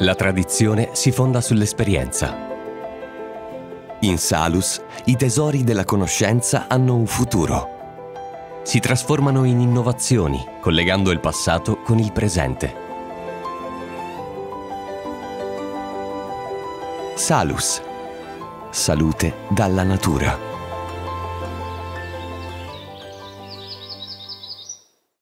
La tradizione si fonda sull'esperienza. In Salus i tesori della conoscenza hanno un futuro. Si trasformano in innovazioni, collegando il passato con il presente. Salus. Salute dalla natura.